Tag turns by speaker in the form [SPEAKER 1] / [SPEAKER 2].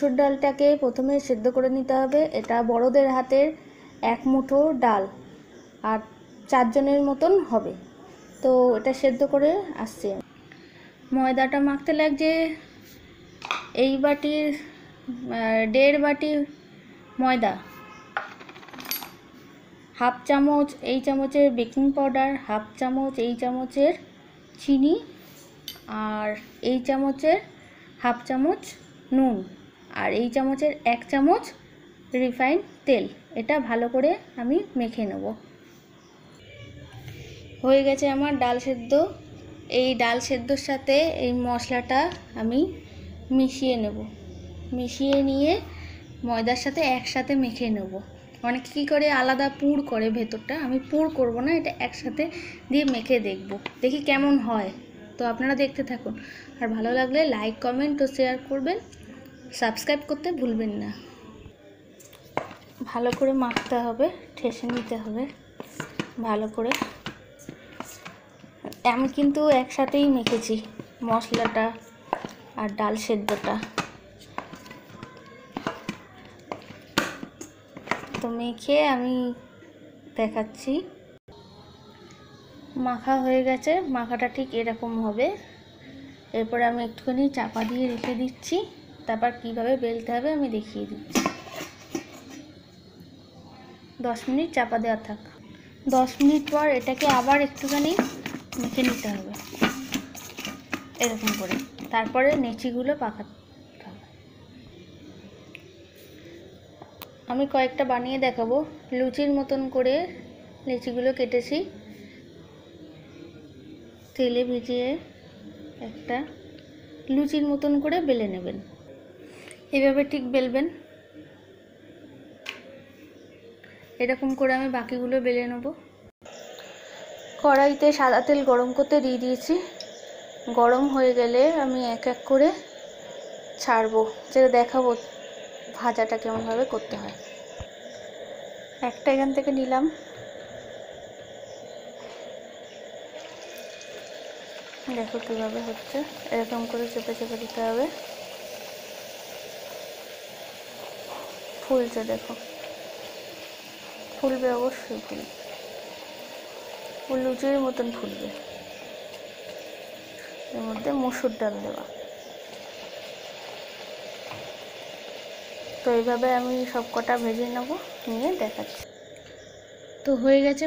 [SPEAKER 1] মসুর ডালটাকে প্রথমে সেদ্ধ করে নিতে হবে। এটা বড়দের হাতের এক মুঠো ডাল, আর চারজনের মতন হবে। তো এটা সেদ্ধ করে আসছে ময়দাটা মাখতে লাগছে। এই বাটির দেড় বাটি ময়দা, হাফ চামচ এই চামচের বেকিং পাউডার, হাফ চামচ এই চামচের চিনি, আর এই চামচের হাফ চামচ নুন। আর এই চামচের এক চামচ রিফাইন তেল। এটা ভালো করে আমি মেখে নেব। হয়ে গেছে আমার ডাল সেদ্ধ। এই ডাল সেদ্ধর সাথে এই মশলাটা আমি মিশিয়ে নেব। মিশিয়ে নিয়ে ময়দার সাথে একসাথে মেখে নেব। অনেকে কী করে, আলাদা পুর করে ভেতরটা। আমি পুর করব না, এটা একসাথে দিয়ে মেখে দেখব। দেখি কেমন হয়। তো আপনারা দেখতে থাকুন। আর ভালো লাগলে লাইক কমেন্ট ও শেয়ার করবেন। সাবস্ক্রাইব করতে ভুলবেন না। ভালো করে মাখতে হবে, ঠেসে নিতে হবে, ভালো করে। আমি কিন্তু একসাথেই মেখেছি মশলাটা আর ডাল সেদ্ধটা। তো মেখে আমি দেখাচ্ছি। মাখা হয়ে গেছে, মাখাটা ঠিক এরকম হবে। এরপরে আমি একটুখানি চাপা দিয়ে রেখে দিচ্ছি। তারপর কীভাবে বেলতে হবে আমি দেখিয়ে দিচ্ছি। দশ মিনিট চাপা দেওয়া থাক। দশ মিনিট পর এটাকে আবার একটুখানি মেখে নিতে হবে। এরকম করে। তারপরে নেচিগুলো পাকাতে হবে। আমি কয়েকটা বানিয়ে দেখাবো। লুচির মতন করে লিচিগুলো কেটেছি। তেলে ভিজিয়ে একটা লুচির মতন করে বেলে নেবেন। এভাবে ঠিক বেলবেন। এরকম করে আমি বাকিগুলো বেলে নেব। কড়াইতে সাদা তেল গরম করতে দিয়ে দিয়েছি। গরম হয়ে গেলে আমি এক এক করে ছাড়বো, যেটা দেখাবো ভাজাটা কেমনভাবে করতে হয়। একটা এখান থেকে নিলাম। দেখো কীভাবে হচ্ছে, এরকম করে চেপে চেপে দিতে হবে। ফুলছে, দেখো। ফুলবে অবশ্যই ফুল। ফুল লুচির মতন ফুলবে। এর মধ্যে মসুর ডাল দেওয়া। তো এইভাবে আমি সব কটা ভেজে নেব, নিয়ে দেখাচ্ছি। তো হয়ে গেছে